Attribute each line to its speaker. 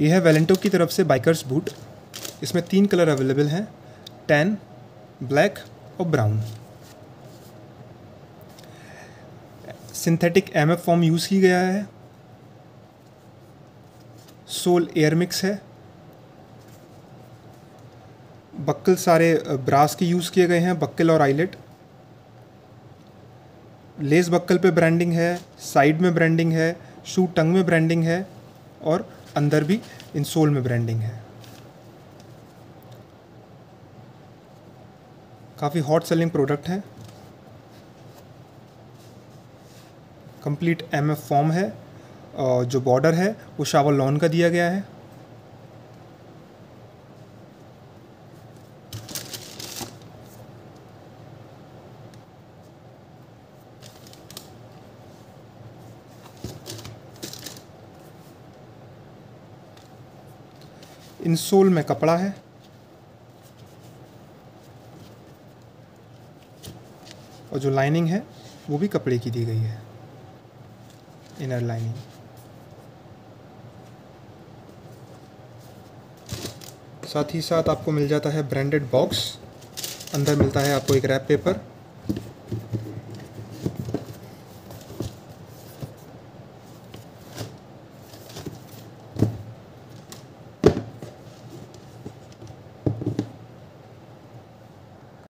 Speaker 1: ये है वेलेंटो की तरफ़ से बाइकर्स बूट इसमें तीन कलर अवेलेबल हैं टैन ब्लैक और brown synthetic M F form use की गया है। सोल एयर मिक्स है। बक्कल सारे ब्रास के यूज़ किए गए हैं बक्कल और आइलेट लेस बक्कल पे ब्रांडिंग है साइड में ब्रांडिंग है शू टंग में ब्रांडिंग है और अंदर भी इंसोल में ब्रांडिंग है। काफ़ी हॉट सेलिंग प्रोडक्ट है। कंप्लीट एम एफ़ फॉर्म है जो बॉर्डर है, वो शावर लॉन का दिया गया है। इंसोल में कपड़ा है। और जो लाइनिंग है, वो भी कपड़े की दी गई है। Inner lining. साथ ही साथ आपको मिल जाता है ब्रांडेड बॉक्स। अंदर मिलता है आपको एक रैप पेपर।